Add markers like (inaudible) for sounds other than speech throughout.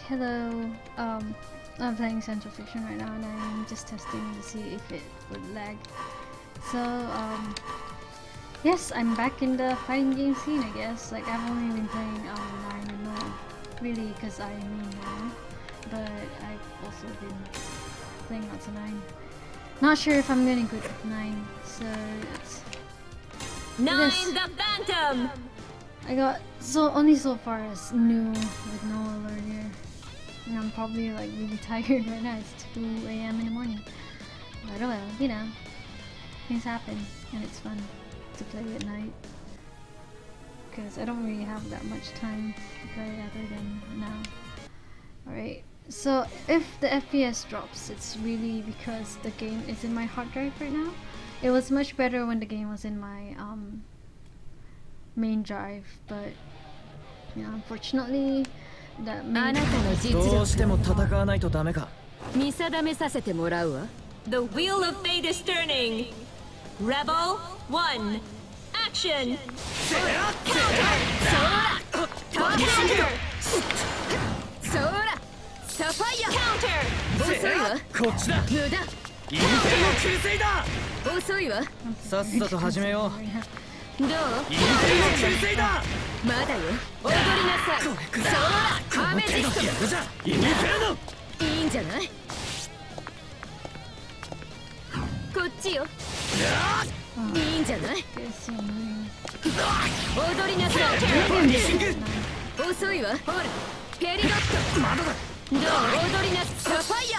Hello. Um, I'm playing Central Fiction right now and I'm just testing to see if it would lag. So, um, yes, I'm back in the fighting game scene, I guess. Like, I've only been playing um, 9 and 9, really, because I'm mean now. But I've also been playing lots of 9. Not sure if I'm getting good at 9, so it's... Nine Yes. the Phantom! I got so only so far as new with no alert here. And I'm probably like really (laughs) tired right now. It's 2 a.m. in the morning. But oh well, you know. Things happen and it's fun to play at night. Because I don't really have that much time to play other than now. Alright, so if the FPS drops, it's really because the game is in my hard drive right now. It was much better when the game was in my um, main drive, but yeah, unfortunately, the あ main なたの実どうして力も戦わないとダメか見定めさせてもらうわ The wheel of fate is turning Rebel 1 Action! そらサファイア Counter! 遅いわこっちだ無駄インフェルノクルセイダー遅いわさっさと始めようどう？インフェルノクルセイダーまだよ。踊りなさい。そらアメジスやるじゃインフェルノトいいんじゃない？こっちよ。いいんじゃない？踊りなさい。遅いわ。ほらペリドット。まだ。だどう？踊りなサファイア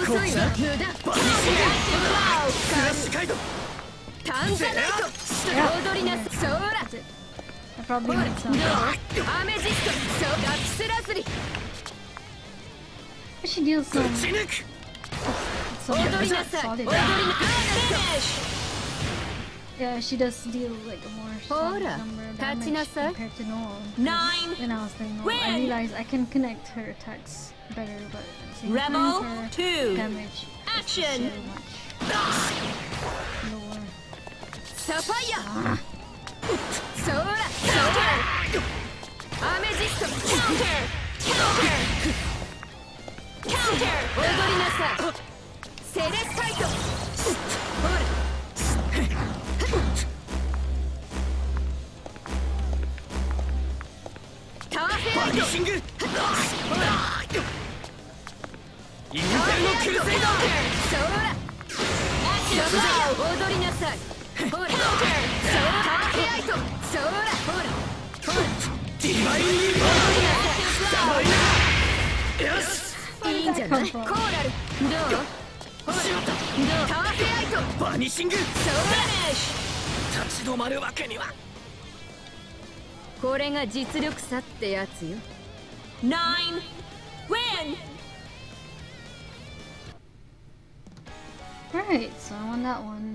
遅いわ。無駄。クラッシュカイド I probably ほら need ど some. うアメジストそうラピスラズリ She deals ぶ some, ち抜く some 踊りなさい solid 踊りな damage. さい Yeah, she does deal like a more solid Ora, number of tachi damage nasai. compared to Noel. Nine. When I was playing Noel, I Win. realized I can connect her attacks better, but at the same Rebel time, her 2 damage is Action. so much lower. サファイアそらそらアメジスト Counter! Counter! Counter! 踊りなさいセレスタイトほらターフェアイトバニシングインフェルノクルセイダーそらサファイア踊りなさいほらそらターフェアイトそらほら。ほらディバインリー踊バりなーよしさいいいんじゃないコーラルどうほらどうターフェアイトバニシング。そら。立ち止まるわけには。これが実力差ってやつよ! Alright, so I won that one.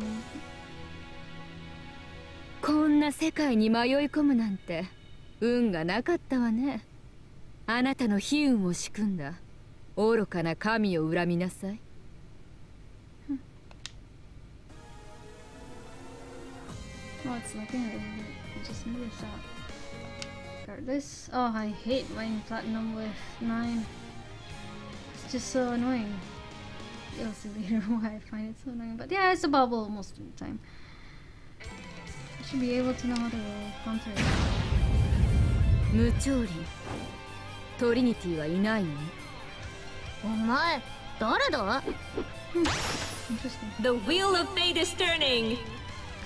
こんな世界に迷い込むなんて運がなかったわねあなたの悲運を仕組んだ愚かな神を恨みなさい Oh, it's nothing. I I just noticed that. Regardless. Oh, I hate buying platinum with 9. It's just so annoying. You'll see later why I find it so annoying. But yeah, it's a bubble most of the time. Should be able to know how to counter it. 無調理トリニティはいないのねお前誰だ Interesting. The wheel of fate is turning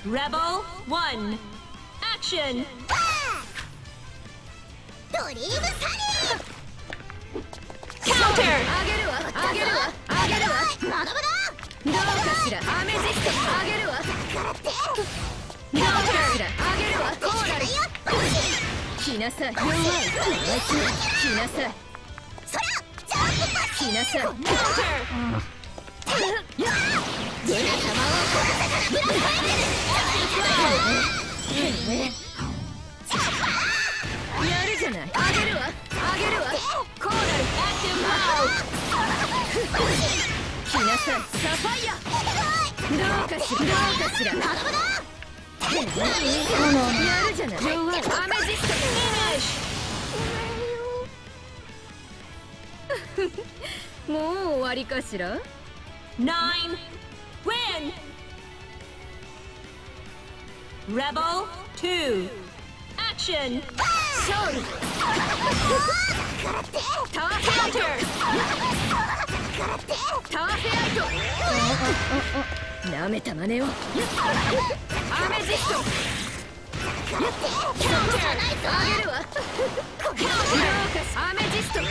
Rebel 1 Action! ドリームサ Counter! あげるわあげるわあげるわニー学ぶなどうかしらアメジストあげるわどうかしらあげるわコーラル来なさい。弱い来なさい。そらジャンプパス来なさい Counter! やるじゃないあげるわあげるわコーラルアクティブパワー来なさいサファイア。どうかしら。どうかしら。やるじゃなもう終わりかしら Nine, win! Rebel 2, action! 勝利ターフェアイト Counter! ターフェアイト なめた真似をアメジストあげるわどうかしアメジスト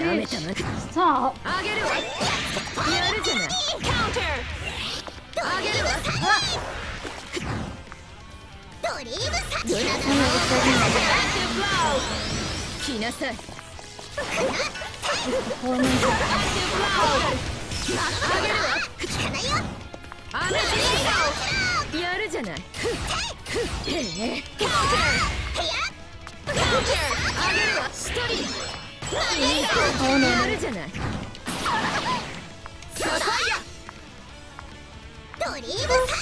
なめた真似 Stop! あげるわやるじゃない Counter! あげるわドリームサ blow! 来なさいげるわ効かないよアメジストやるじゃないへえ Counter! あげるわストリーやるじゃないサファイアドリームサ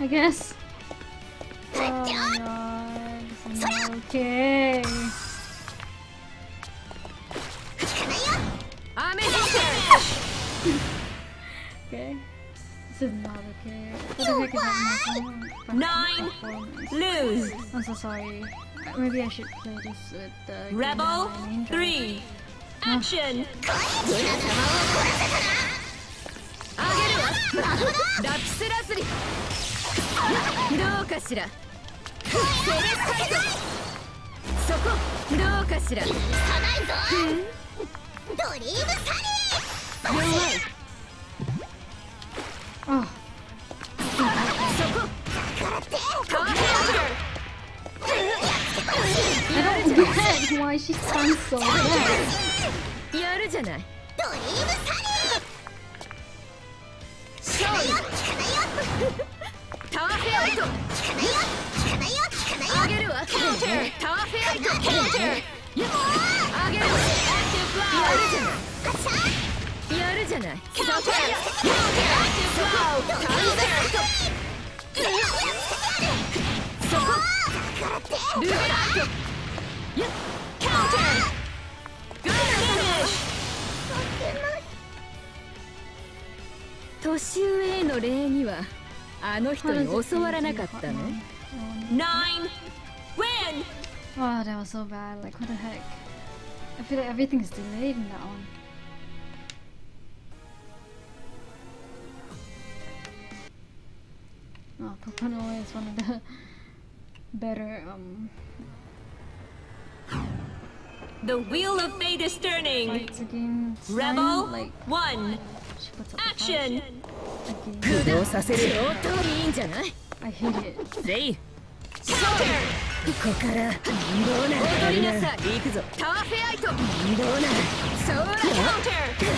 I guess. リ Oh ー god. This is not okay. アメジス Okay. This is not okay. What the heck is happening? Nine. Lose! I'm so sorry. Uh, Maybe I should play this with the Rebel Game 3, action! あげるわラピスラズリどうかしらセレスカイトそこどうかしらさないぞドリームサ弱い Oh, そこターフェ I don't get why she sounds so bad. アやるじゃないリドリームサ勝利じゃないやるじゃない blow! Active blow! ターそこルーライト Counter! ガーナ Finish! 年上への礼にはあの人に教わらなかったの man? Nine, win! Oh, that was so bad. Like, what the heck? I feel like everything's delayed in that one. Oh, Pocono is one of the better, um, The wheel of fate is turning! Rebel. Like, 1, she puts up a action! 駆動させる相当にいいんじゃない I hate it. レイ Counter! ここからどうなる踊りなさい行くぞターフェアイトどうなるそうだ Counter! クン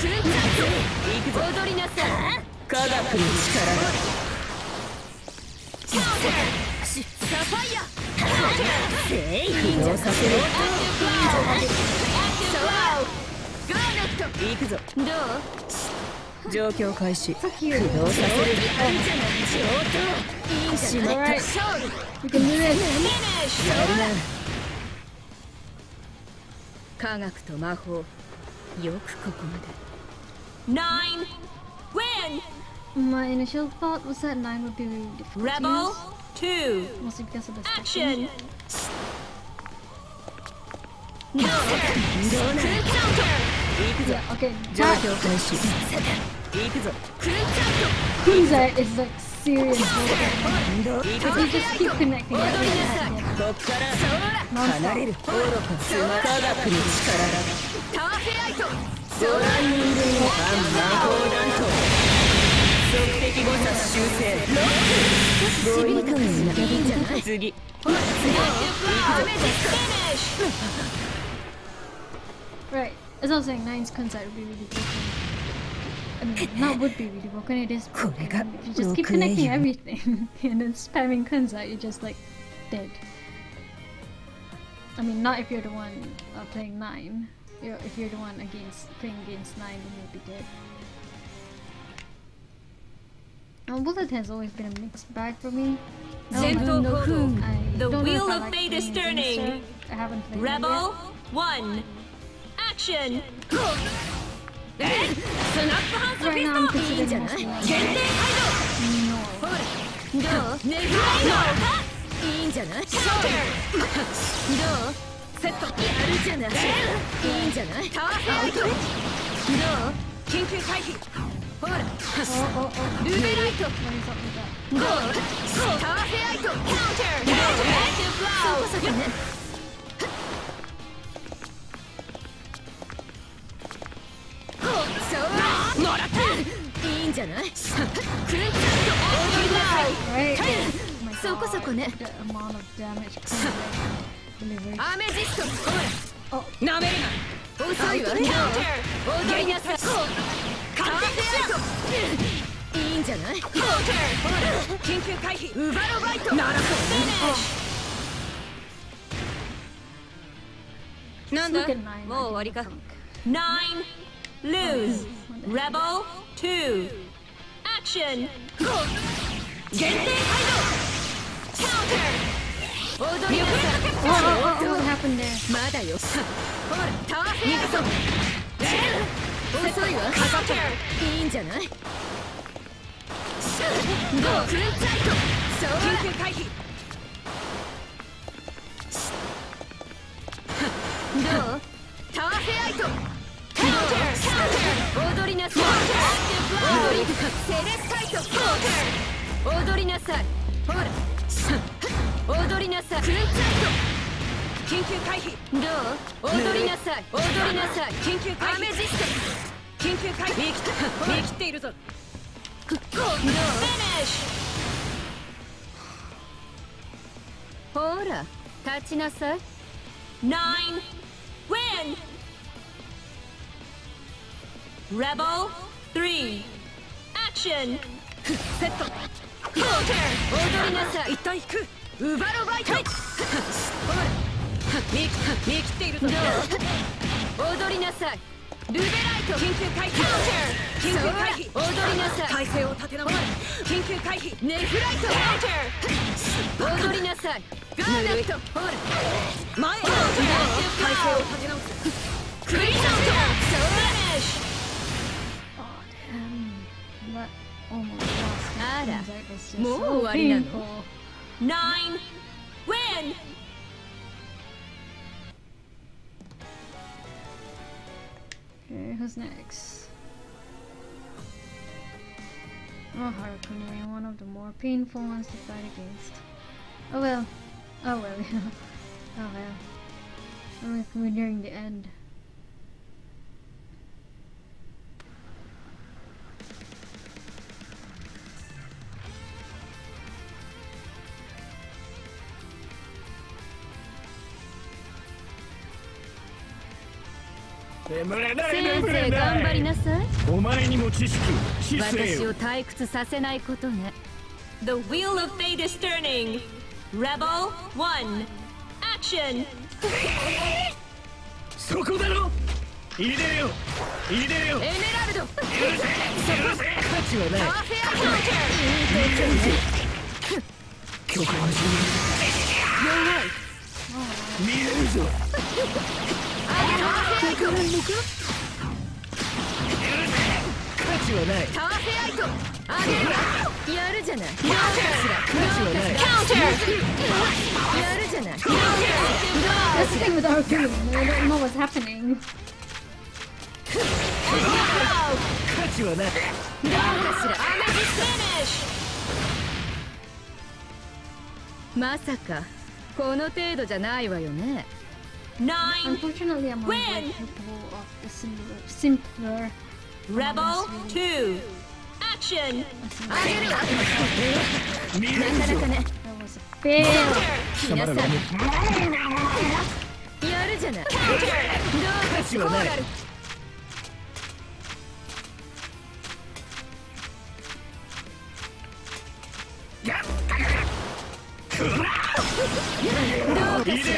チャ行くぞ踊りなさい科学の力だファイアレイ駆動させる Active blow! ガーネット行くぞどう状況開始 So cute. 駆動させる上等いいんじゃない Alright. 勝利 You can do this. Finish! やるな科学と魔法よくここまで Nine, win! My initial thought was that 9 would be really difficult to Rebel use, 2, mostly because of the action! どうなる Counter! 行くぞ Yeah, okay. 状 That 況開始行くぞクンチ Kunzite is like serious vocal. ャット行くぞ You just keep connecting 踊りな 修正ロックゴリラいいんじゃない次ほら次行くぞ Finish! Right. As I was saying, 9's Kunzite would be really broken. I mean, not would be really broken, it is broken. If you just keep connecting everything (laughs) and then spamming Kunzite, you're just like dead. I mean, not if you're the one uh, playing 9. You're, if you're the one against playing against 9, then you'll be dead. Um, Bullet has always been a mixed bag for me. I don't Zenfo know- Kodo. I The don't know if wheel I of like fate playing is against turning. her. I haven't played her Rebel yet. 1, Action! スナップハンス Right フィ now I'm ストいいんじゃ considering ない this 限 one 定 No. ほらどうネグライドいいんじゃないどうセットやるじゃないいいんじゃないターフェアイトどう緊急回避ほらルベライト What is up with that? どうターフェアイトカウンターそこそこねそうもらったいいんじゃないクンチャット踊りなさい Right? Oh my そこそこねアメジストほらなめるな遅いわどう踊りなさいいいんじゃない？緊急回避ウバロバイトならなんだ？もう終わりか Nine. Lose. Rebel. Two. Action! 限定解除カウンター踊りなさい Oh, oh, oh, what happened there? まだよほらターフェアイト遅いわいいんじゃないどうクルンチャイト緊急回避どうターフェアイトカウンター踊りなさい踊りセレスタイト踊りなさいほら踊りなさいクルンチャイト緊急回避。どう？踊りなさい。踊りなさい。緊急回避。アメジスト。緊急回避。見切った見切っているぞ。どう Finish! ほら。立ちなさい。Nine. Win! Rebel. Three. Action! セットカウンター踊りなさい一旦引くウバロバイト見切っているぞ踊りなさいルベライト緊急回避緊急回避踊りなさい体勢を立て直す緊急回避ネフライトカウンター踊りなさいガーネット前へ体勢を立て直すクリト! Oh, damn. That almost lost. Ara. That was just Mo, so wari na no? painful. Nine? Win! Okay, who's next? Oh, Harakuni, one of the more painful ones to fight against. Oh well. Oh well, (laughs) yeah. Oh well. I mean, we're nearing the end.「眠れない先生頑張りなさい。お前にも知識知性を。私を退屈させないことね The wheel of fate is turning. Rebel. One. Action! (laughs) そこだろ。入れよ。入れよ。エメラルド。価値はない。パーフェアカウンター巨漢人弱い。見れるぞ価値はないターフェアイトあげるやるじゃないどうかしら価値はないやるじゃない That's the thing with our game. We don't know what's happening. まさかこの程度じゃないわよね Nine. Unfortunately, I'm Win. unable to pull off the simpler, simpler Rebel. Two. Action! あげるわ見れるなかなぞかね That was a fail. 来な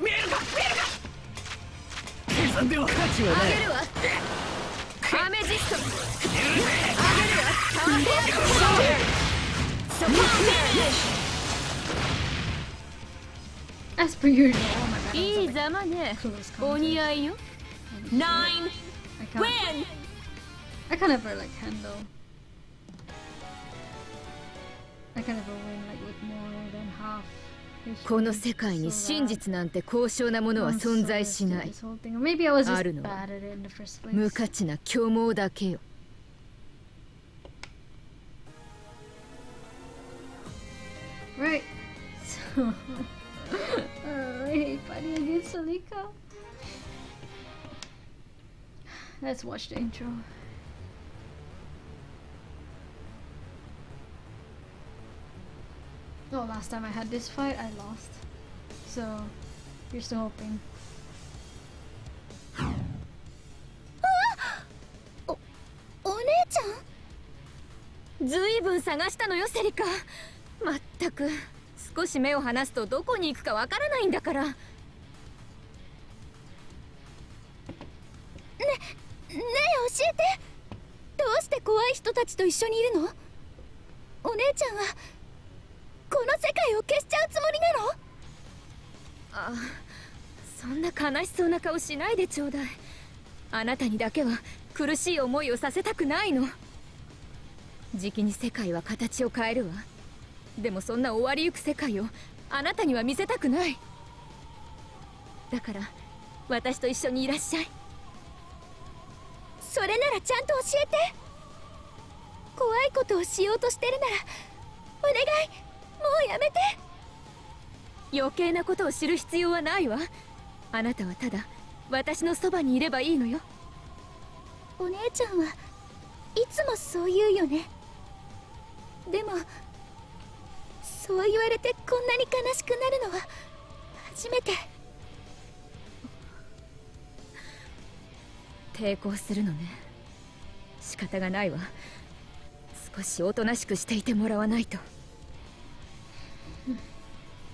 見えるか見えるか計算では価値はないあげるわアメジストあげるわターンテアクションそこ As per usual. Oh my god. いいざまね Close お combat. 似合いよ Nine. I can't. Win. I can never like handle. I can never win like with more than half. HP, この世界に so 真 that 実なんて高尚なものは I'm 存 so 在し used な to い this whole thing. Or maybe I was just あるのは bad at it in the first place. 無価値な虚妄だけよ last time I had this fight, I lost. So, you're still hoping. おお姉ちゃんずいぶん探したのよセリカ。まったく。少し目を離すとどこに行くかわからないんだから。ねねえ教えて。どうして怖い人たちと一緒にいるの？お姉ちゃんはこの世界を消しちゃうつもりなの？あそんな悲しそうな顔しないでちょうだい。あなたにだけは苦しい思いをさせたくないの。じきに世界は形を変えるわ。でもそんな終わりゆく世界をあなたには見せたくない。だから私と一緒にいらっしゃい。それならちゃんと教えて。怖いことをしようとしてるならお願い。もうやめて。余計なことを知る必要はないわ。あなたはただ私のそばにいればいいのよ。お姉ちゃんはいつもそう言うよね。でもそう言われてこんなに悲しくなるのは初めて。抵抗するのね。仕方がないわ。少しおとなしくしていてもらわないと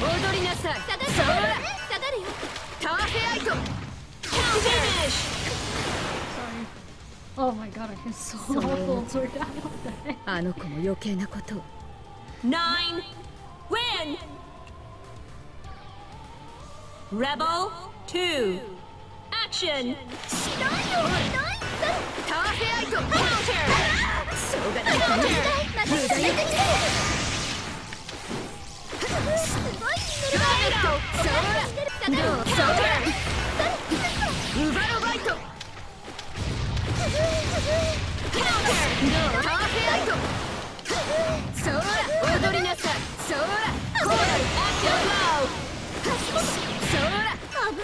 踊りなさい下がるそら下がるよターフェアイト Finish. Oh my god, I feel so So- awful for that. What the heck? あの子も余計なことを Nine. Win. Rebel two. Action. 知らんよないターフェアイト Counter. しょうがないわね任せてやってみせるすごいひねるわそら下がるどうそらウバロバイトどうターフェアイトそら踊りなさいそらコールアクションバウそら危ないのにターフェアイトお踊りなさい 姉ちゃんよ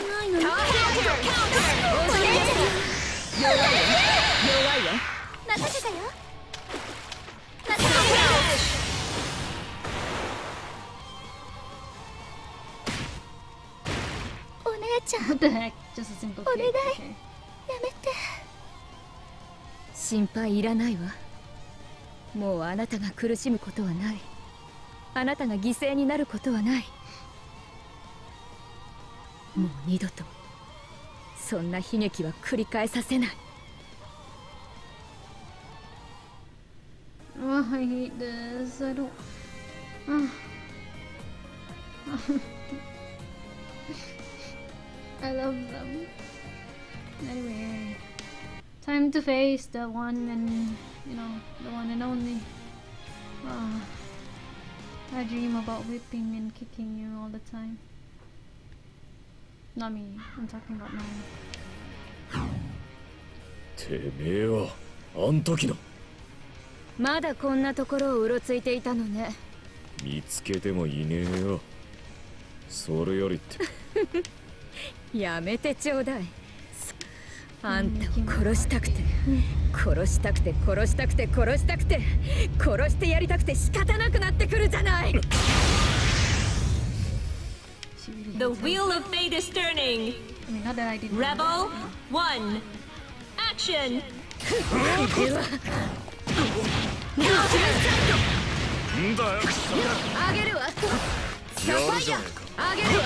弱いわ弱いわ任せたよちゃん Oh, did I? Okay. やめて心配いらないわもうあなたが苦しむことはないあなたが犠牲になることはないもう二度とそんな悲劇は繰り返させない Oh, I hate this. I don't. Ah. I love them. Anyway, time to face the one and you know the one and only. Ah. I dream about whipping and kicking you all the time. Not me. I'm talking about mine. てめえはあん時のまだこんなところをうろついていたのね見つけてもいねえよそれよりって (laughs) やめてちょうだい。あんたを殺したくて殺したくて殺したくて殺したくて殺してやりたくて仕方なくなってくるじゃない。The wheel of fate is turning. Rebel 1. Action! (laughs) んだよあげるわ。やるじゃねえか。あげるわ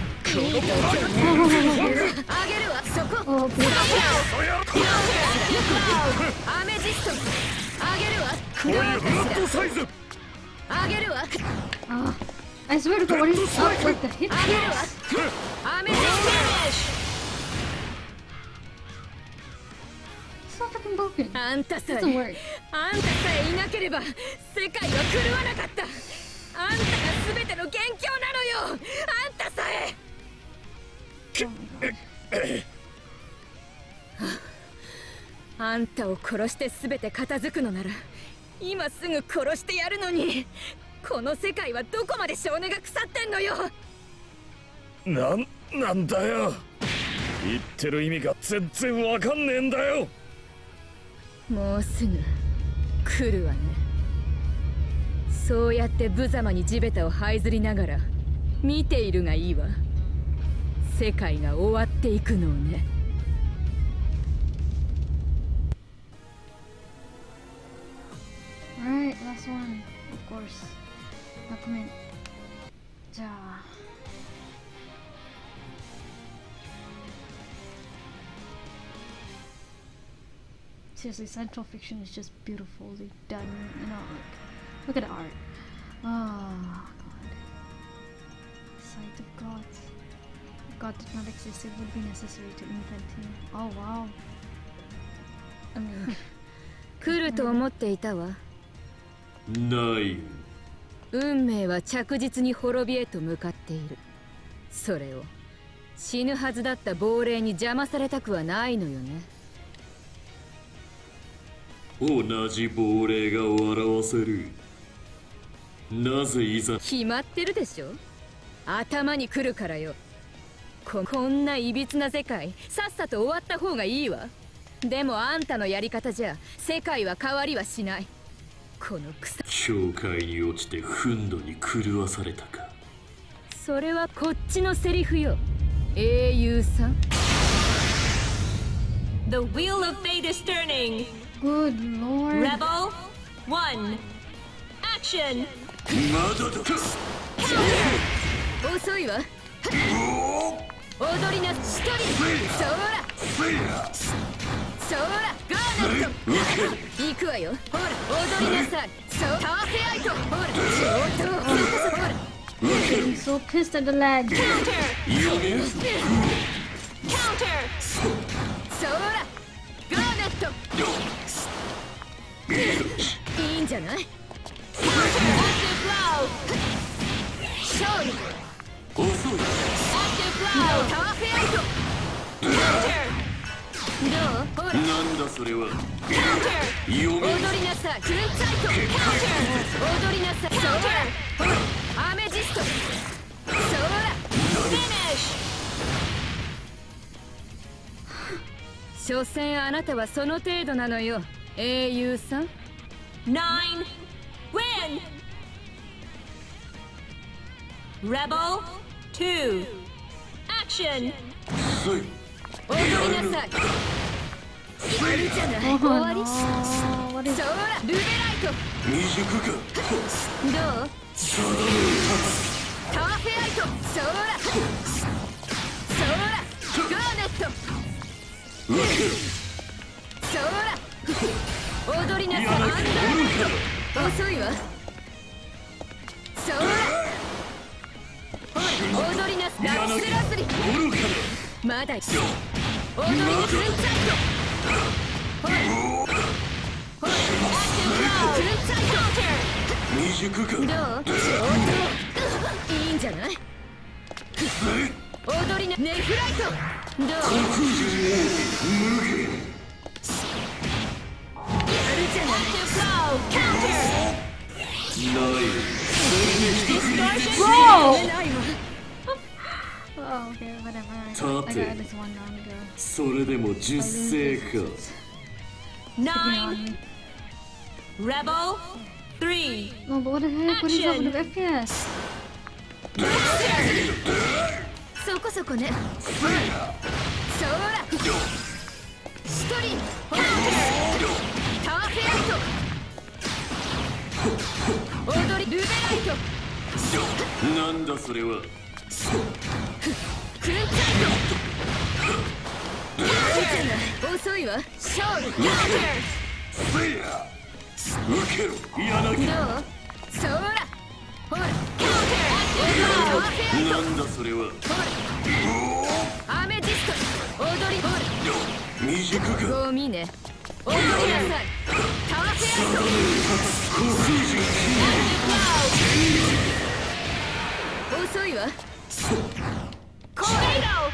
Oh, I swear to God, what is up with the hit It's so fucking broken. トあんたさ Doesn't work. あんたさえいなければ世界は狂わなかったあんたが全ての元凶なのよあんたを殺して全て片付くのなら今すぐ殺してやるのにこの世界はどこまで少年が腐ってんのよ。なんなんだよ。言ってる意味が全然わかんねえんだよ。もうすぐ来るわね。そうやって無様に地べたを這いずりながら見ているがいいわ世界が終わっていくのね Right, last one. Of course. Document. じゃあ。Seriously, Central Fiction is just beautifully done. You know, like, look at the art. Oh, God. Sight of gods. God did not exist, it would be necessary to invent him. Oh, wow. I mean, (laughs) 来ると思っていたわ。ない。運命は着実に滅びへと向かっている。それを死ぬはずだった亡霊に邪魔されたくはないのよね。同じ亡霊が笑わせる。なぜいざ決まってるでしょ？頭に来るからよここんないびつな世界さっさと終わった方がいいわ。でもあんたのやり方じゃ世界は変わりはしない。この草。教会に落ちて憤怒に狂わされたか。それはこっちのセリフよ。英雄さん。The wheel of fate is turning. good lord. Rebel. 1. Action! まだだ。遅いわ踊りな一人。そらそらガーネット。行くわよ。ほら踊りなさい。そうターフェアイト。ほら上等ほら。I'm so pissed at the lag. Counter! Counter! そらガーネット。いいんじゃない？Active blow! 勝利。遅い Active blow! ターフェアイトどうほらなんだそれは踊りなさいクンサイト踊りなさいそらほらアメジストそら Finish! 所詮あなたはその程度なのよ英雄さん Nine, win! Rebel 2, action! 踊りなさいあるじゃない Oh 終わり。No, what is そらルベライト未熟かどう？ターフェアイトそらそらガーネットそら踊りなさいアンダーネット遅いわ踊りなさいラスラスリ愚かまだ踊りなクルンチャイトほらほらクルンチャイトだ未熟かどう上等いいんじゃない踊りなネフライトどうやるじゃない Flow, counter! ないないわさて、それでも十世か。そこそ。何 (laughs) だそれは。クンチャイトあるじゃない遅いわ勝負受けろ柳どうそらほらターフェアイトなんだそれはほらアメジスト踊りほら未熟かゴミね踊りなさいターフェアイト遅いわ。Tornado!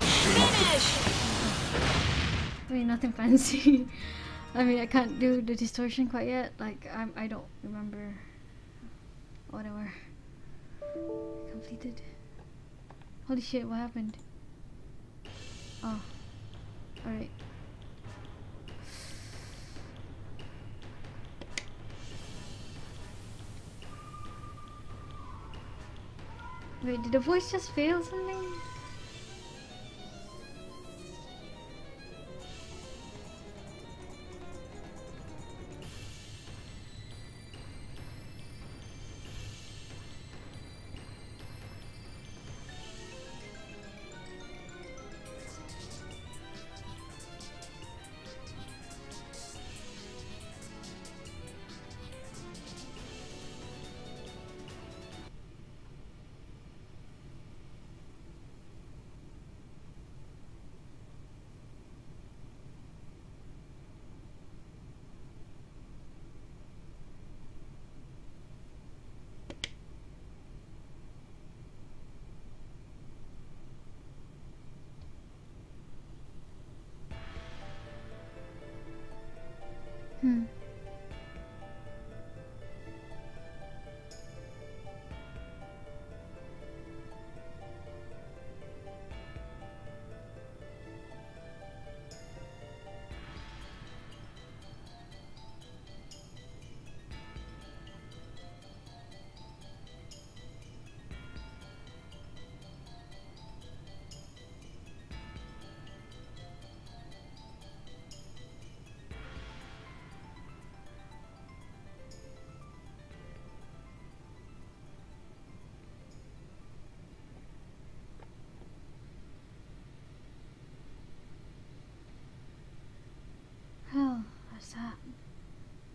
Finish! I mean, nothing fancy. (laughs) I mean, I can't do the distortion quite yet. Like, I'm, I don't remember. Whatever. Completed. Holy shit, what happened? Oh. Alright. Wait, did the voice just fail something?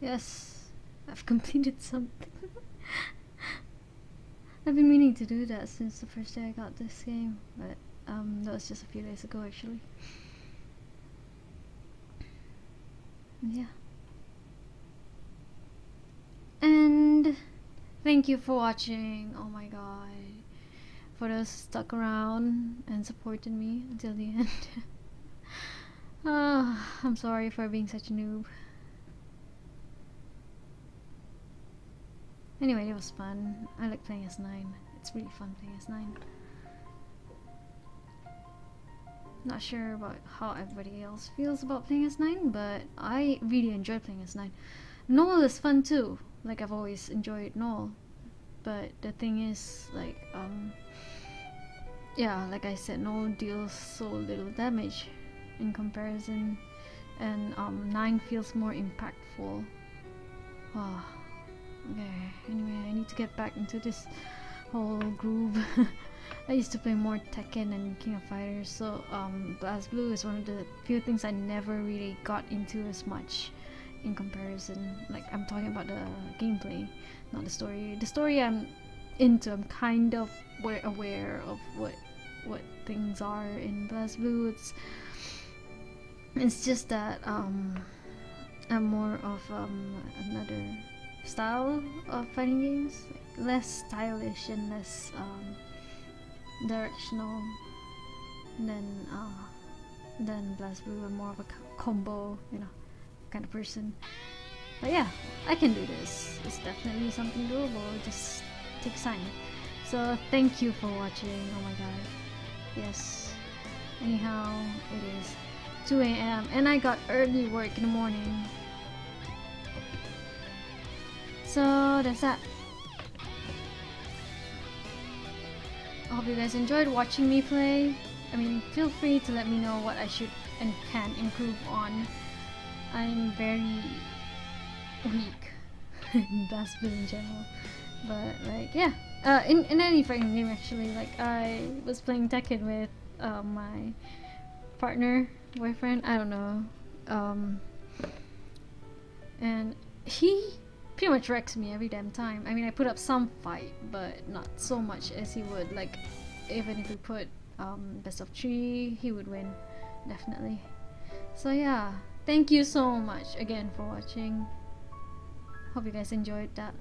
Yes, I've (laughs) completed something. I've been meaning to do that since the first day I got this game, but um, that was just a few days ago actually. Yeah. And thank you for watching. Oh my god. For those stuck around and supported me until the (laughs) end. Ah, I'm sorry for being such a noob. Anyway, it was fun. I like playing as 9. It's really fun playing as 9. Not sure about how everybody else feels about playing as 9, but I really enjoy playing as 9. Noel is fun too. Like I've always enjoyed Noel. But the thing is, like, um, yeah, like I said, Noel deals so little damage in comparison, and um, 9 feels more impactful. Oh, okay, anyway, I need to get back into this whole groove. (laughs) I used to play more Tekken and King of Fighters, so um, BlazBlue is one of the few things I never really got into as much in comparison. Like I'm talking about the gameplay, not the story. The story I'm into. I'm kind of aware of what what things are in BlazBlue. It's it's just that um, I'm more of um, another style of fighting games, less stylish and less um, directional than uh, than BlazBlue. I'm more of a combo, you know kind of person. But yeah, I can do this. It's definitely something doable. Just takes time. So thank you for watching. Oh my god. Yes. Anyhow, it is 2 a.m. and I got early work in the morning. So that's that. I hope you guys enjoyed watching me play. I mean, feel free to let me know what I should and can improve on. I'm very weak (laughs) in basketball in general. But like yeah, uh, in in any fighting game actually, like I was playing Tekken with uh, my partner, boyfriend, I don't know, um, and he pretty much wrecks me every damn time. I mean, I put up some fight, but not so much as he would. Like, even if we put um, best of three, he would win, definitely. So yeah, Thank you so much again for watching. Hope you guys enjoyed that.